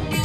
you.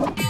you